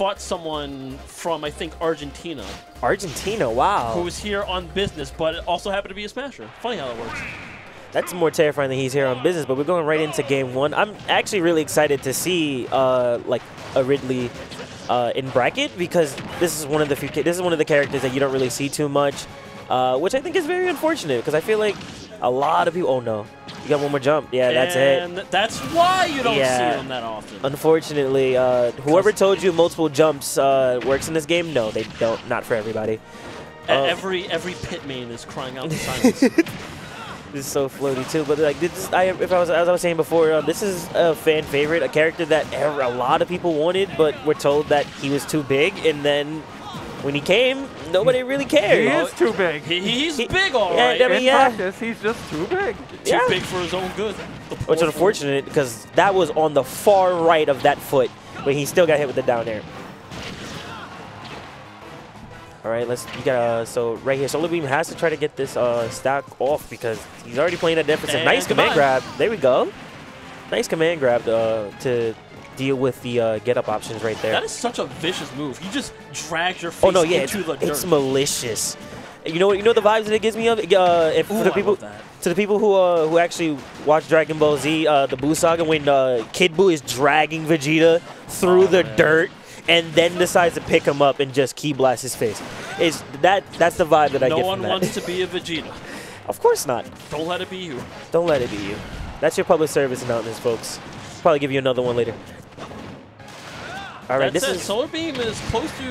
fought someone from I think Argentina Argentina, wow. who was here on business, but it also happened to be a smasher. Funny how that works. That's more terrifying than he's here on business, but we're going right into game one. I'm actually really excited to see uh, like a Ridley uh, in bracket because this is one of the few. This is one of the characters that you don't really see too much, uh, which I think is very unfortunate because I feel like a lot of people. Oh no, you got one more jump. Yeah, that's it. and that's why you don't Yeah. see them that often. Unfortunately, uh, whoever told you multiple jumps uh, works in this game, no, they don't. Not for everybody. Uh, every every pit main is crying out in silence. This is so floaty too, but like this, I, if I was as I was saying before, uh, this is a fan favorite, a character that a lot of people wanted, but were told that he was too big, and then when he came, nobody really cares. He is too big. He, he's He- big, all yeah, right. I mean, In yeah. practice, he's just too big. Too yeah. big for his own good. Which is unfortunate because that was on the far right of that foot, but he still got hit with the down air. All right, let's. You got uh, so right here, Solar Beam has to try to get this uh stack off because he's already playing a deficit. And nice command goodbye. grab. There we go. Nice command grab uh, to deal with the uh, get up options right there. That is such a vicious move. He just drags your face oh no, yeah, it's, into the it's malicious. You know what? You know the vibes that it gives me of. Uh, if Ooh, for the people to the people who uh, who actually watch Dragon Ball Z, uh, the Buu saga, when uh, Kid Buu is dragging Vegeta through Oh, the man. dirt and then decides to pick him up and just ki blast his face. Is that that's the vibe that I get. No one wants to be a Vegeta. of course not. Don't let it be you. Don't let it be you. That's your public service announcement, folks. Probably give you another one later. All right, That's this it. is Solar Beam is close to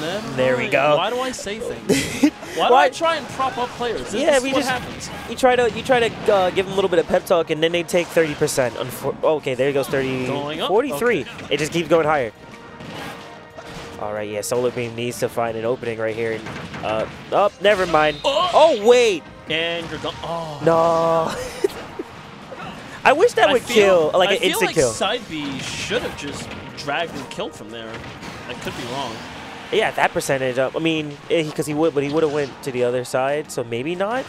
never. There we go. Why do I say things? Why do I try and prop up players? This Yeah, is we what just- happens. you try to you try to uh, give them a little bit of pep talk and then they take 30%. Okay, there goes 30 Going up? 43. It just keeps going higher. All right, yeah, Solar Beam needs to find an opening right here. Uh, oh, never mind. Oh! Oh, wait. And you're gone. Oh. No. I wish that I would feel, kill, like I an instant like kill. Side B should have just dragged and killed from there. I could be wrong. Yeah, that percentage up. I mean, because he would, but he would have went to the other side, so maybe not.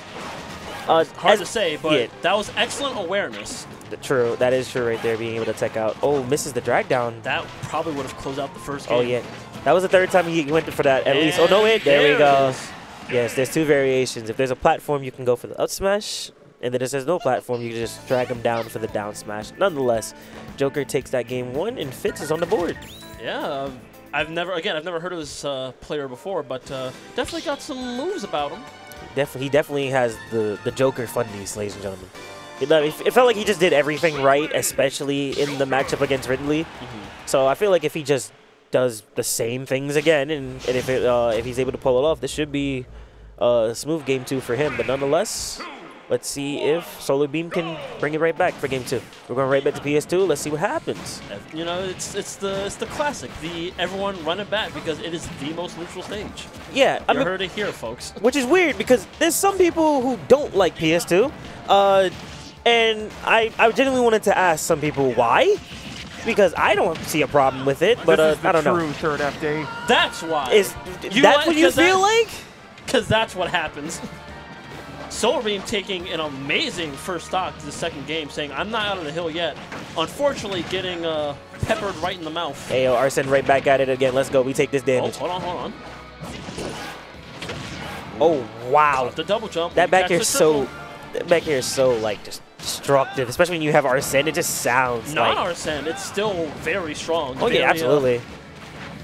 Uh, Hard as- to say, but yeah. that was excellent awareness. True, that is true right there, being able to tech out. Oh, misses the drag down. That probably would have closed out the first game. Oh, yeah. That was the third time he went for that, at least. Oh, no, wait. There, we it go. Yes, there's two variations. If there's a platform, you can go for the up smash. And then it says no platform, you can just drag him down for the down smash. Nonetheless, Joker takes that game one, and Vitz is on the board. Yeah, uh, I've never, again, I've never heard of this uh, player before, but uh, definitely got some moves about him. Definitely, he definitely has the, the Joker fundies, ladies and gentlemen. It, it felt like he just did everything right, especially in the matchup against Ridley. So I feel like if he just does the same things again, and, and if it, uh, if he's able to pull it off, this should be a smooth game two for him. But nonetheless, let's see if Solar Beam can bring it right back for game two. We're going right back to PS2. Let's see what happens. You know, it's it's the it's the classic, the everyone run it back because it is the most neutral stage. Yeah, I You mean, heard it here, folks. which is weird because there's some people who don't like PS2, uh, and I I genuinely wanted to ask some people why, because I don't see a problem with it, but this uh, is the I don't true know. third FD. That's why. Is You that's like- what you 'cause that- feel like? Because that's what happens. Solar Beam taking an amazing first stock to the second game, saying, I'm not out of the hill yet. Unfortunately, getting uh, peppered right in the mouth. Hey, yo, Arsene right back at it again. Let's go. We take this Oh, damage. hold on, hold on. Oh, wow. The double jump. That back here is so that back here is so like just destructive, especially when you have Arsene. It just sounds Not like Arsene, it's still very strong. Oh Very, yeah, uh, absolutely.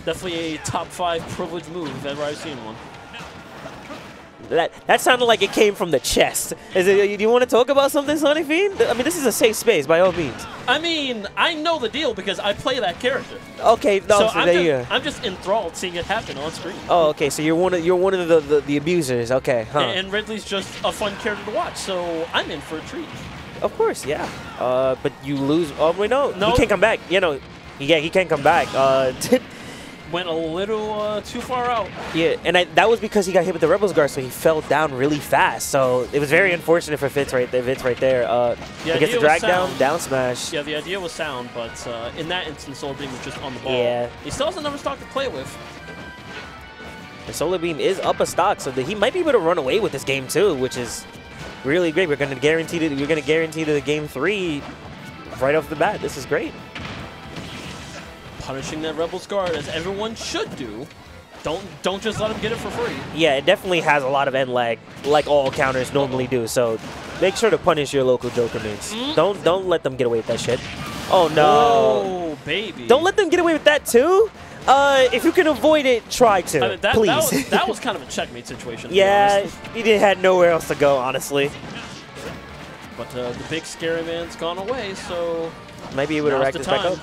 definitely a top five privilege move if ever I've seen one. That that sounded like it came from the chest. Is it? Do you want to talk about something, Sonic Fiend? I mean, this is a safe space by all means. I mean, I know the deal because I play that character. Okay, no, so so I'm there just, you. I'm just enthralled seeing it happen on screen. Oh, okay. So you're one of you're one of the the, the abusers. Okay, huh? And Ridley's just a fun character to watch, so I'm in for a treat. of course, yeah. Uh, but you lose. Oh wait, no, No. he can't come back. You know, yeah, he can't come back. Uh, Went a little uh, too far out. yeah, and I, that was because he got hit with the Rebels guard, so he fell down really fast. So it was very unfortunate for Vitz right there. Vitz right there. Uh, The he gets the drag down, down smash. Yeah, the idea was sound, but uh, in that instance, Solar Beam was just on the ball. Yeah. He still has another stock to play with. The Solar Beam is up a stock, so he might be able to run away with this game too, which is really great. We're going to guarantee that you're going to guarantee to the game three right off the bat. This is great. Punishing that Rebel's guard as everyone should do. Don't don't just let him get it for free. Yeah, it definitely has a lot of end lag, like all counters normally do. So make sure to punish your local Joker mates. Mm. Don't don't let them get away with that shit. Oh no! Oh, baby. Don't let them get away with that too. Uh, if you can avoid it, try to. I mean, that, please. That was, that was kind of a checkmate situation. yeah, he didn't had nowhere else to go, honestly. But uh, the big scary man's gone away, so Maybe he would have racked this back up.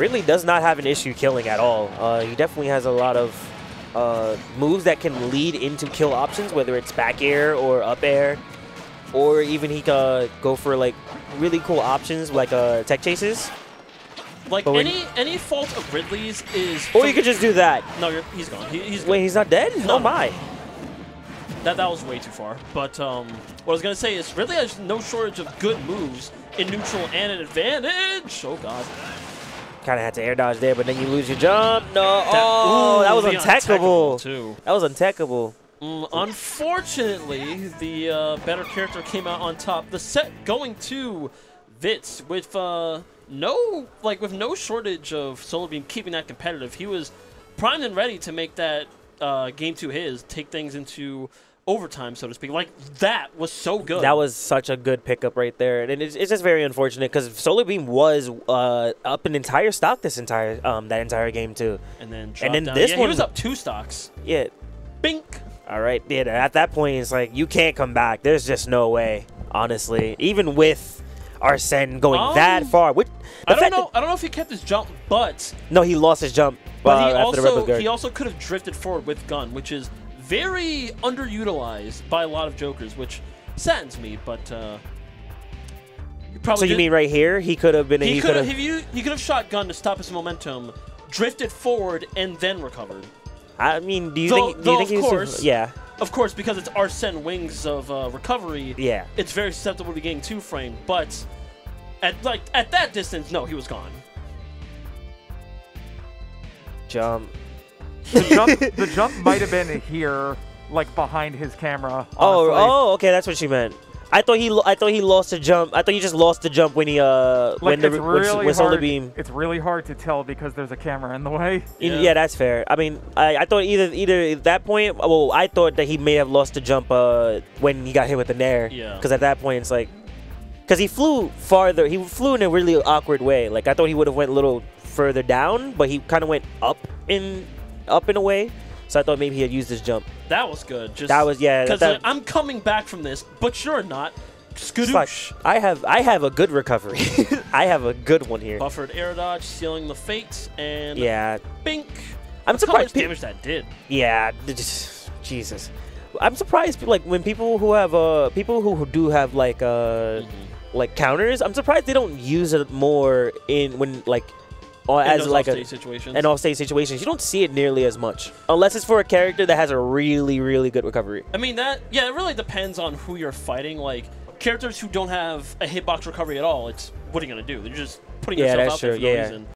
Ridley does not have an issue killing at all. Uh, he definitely has a lot of uh, moves that can lead into kill options, whether it's back air or up air, or even he could go for like really cool options like uh, tech chases. Like But any any fault of Ridley's is. Or you could just do that. No, you're, he's gone. He, he's Wait, he's not dead? No. Oh my. that that was way too far. But um, what I was gonna say is Ridley has no shortage of good moves in neutral and an advantage. Oh god. Kind of had to air dodge there, but then you lose your jump. No. That, oh, ooh, that was untechable. too. That was untechable. Mm, unfortunately, the uh, better character came out on top. The set going to Vitz with uh, no like with no shortage of Solar Beam keeping that competitive. He was primed and ready to make that uh, game two his, take things into overtime, so to speak. Like that was so good. That was such a good pickup right there, and it's, it's just very unfortunate because Solar Beam was uh, up an entire stock this entire um, that entire game too. and then and then down. this yeah, one- he was up two stocks. Yeah. Bink. All right. Yeah. At that point, it's like you can't come back. There's just no way. Honestly, even with Arsene going Um, that far, which I don't know. I don't know if he kept his jump, but no, he lost his jump. But uh, he after the Rebel also he also could have drifted forward with gun, which is very underutilized by a lot of jokers, which saddens me. But uh, you probably so you did- mean right here? He could have been. he, He could have he, you- he could have shot gun to stop his momentum, drifted forward, and then recovered. I mean, do you Though- think? Do you think of course- Yeah. Of course, because it's Arsene wings of uh, recovery. Yeah. It's very susceptible to getting two frame, but at like at that distance, no, he was gone. Jump. The jump, the jump might have been here, like behind his camera. Oh, honestly. oh, okay, that's what she meant. I thought he, I thought he lost the jump. I thought he just lost the jump when he, uh, Like when the it's when, when Solar hard. Beam. It's really hard to tell because there's a camera in the way. Yeah. Yeah. yeah, that's fair. I mean, I, I thought either either at that point, well, I thought that he may have lost the jump uh, when he got hit with the nair. Yeah. Because at that point, it's like, because he flew farther, he flew in a really awkward way. Like I thought he would have went a little further down, but he kind of went up in up in a way. So I thought maybe he had used his jump. That was good. Just That was yeah. because that- I'm coming back from this, but you're not. Skadoosh. I have I have a good recovery. I have a good one here. Buffered air dodge, sealing the fates, and Yeah, bink. I'm Look how much surprised. damage that did. Yeah, just- Jesus. I'm surprised. Like when people who have uh people who do have like uh like counters, I'm surprised they don't use it more in when like or as like a situations. an off-stage situations. You don't see it nearly as much unless it's for a character that has a really really good recovery. I mean that. Yeah, it really depends on who you're fighting. Like characters who don't have a hitbox recovery at all. It's what are you gonna do? They're just putting Yeah, yourself out there true. for no yeah. reason.